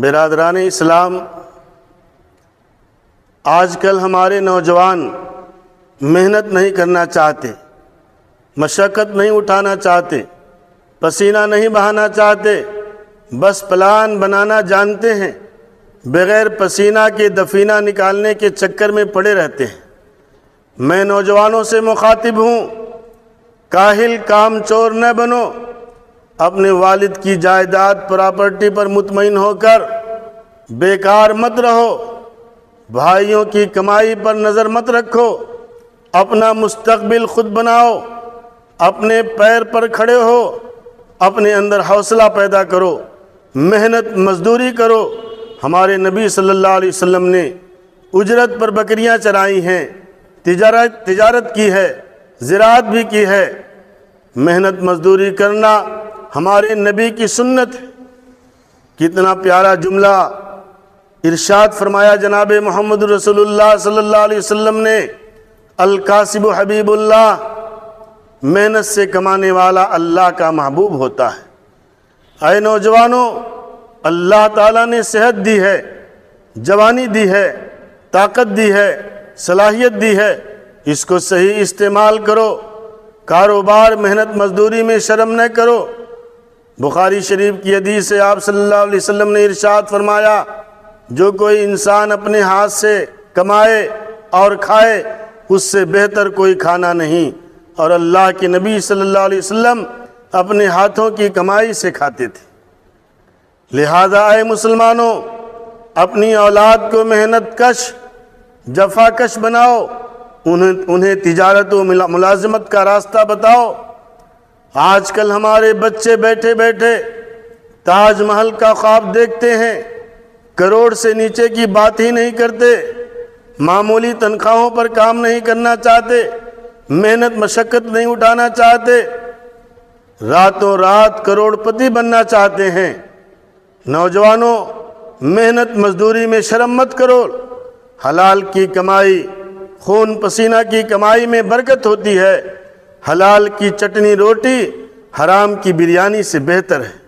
برادران اسلام، آج کل ہمارے نوجوان محنت نہیں کرنا چاہتے، مشقت نہیں اٹھانا چاہتے، پسینہ نہیں بہانا چاہتے، بس پلان بنانا جانتے ہیں، بغیر پسینہ کے دفینہ نکالنے کے چکر میں پڑے رہتے ہیں۔ میں نوجوانوں سے مخاطب ہوں، کاہل کام چور نہ بنو۔ اپنے والد کی جائیداد پراپرٹی پر مطمئن ہو کر بیکار مت رہو۔ بھائیوں کی کمائی پر نظر مت رکھو۔ اپنا مستقبل خود بناؤ۔ اپنے پیر پر کھڑے ہو۔ اپنے اندر حوصلہ پیدا کرو۔ محنت مزدوری کرو۔ ہمارے نبی صلی اللہ علیہ وسلم نے اجرت پر بکریاں چرائی ہیں۔ تجارت تجارت کی ہے۔ زراعت بھی کی ہے۔ محنت مزدوری کرنا ہمارے نبی کی سنت ہے۔ کتنا پیارا جملہ ارشاد فرمایا جناب محمد رسول اللہ صلی اللہ علیہ وسلم نے القاسب حبیب اللہ، محنت سے کمانے والا اللہ کا محبوب ہوتا ہے۔ اے نوجوانوں، اللہ تعالیٰ نے صحت دی ہے، جوانی دی ہے، طاقت دی ہے، صلاحیت دی ہے۔ اس کو صحیح استعمال کرو۔ کاروبار، محنت، مزدوری میں شرم نہ کرو۔ بخاری شریف کی حدیث سے آپ صلی اللہ علیہ وسلم نے ارشاد فرمایا، جو کوئی انسان اپنے ہاتھ سے کمائے اور کھائے، اس سے بہتر کوئی کھانا نہیں۔ اور اللہ کے نبی صلی اللہ علیہ وسلم اپنے ہاتھوں کی کمائی سے کھاتے تھے۔ لہذا اے مسلمانوں، اپنی اولاد کو محنت کش، جفا کش بناؤ، انہیں انہیں تجارت و ملازمت کا راستہ بتاؤ۔ آج کل ہمارے بچے بیٹھے بیٹھے تاج محل کا خواب دیکھتے ہیں۔ کروڑ سے نیچے کی بات ہی نہیں کرتے۔ معمولی تنخواہوں پر کام نہیں کرنا چاہتے۔ محنت، مشقت نہیں اٹھانا چاہتے۔ راتوں رات کروڑ پتی بننا چاہتے ہیں۔ نوجوانوں، محنت، مزدوری میں شرم مت کرو۔ حلال کی کمائی، خون پسینہ کی کمائی میں برکت ہوتی ہے۔ حلال کی چٹنی روٹی حرام کی بریانی سے بہتر ہے۔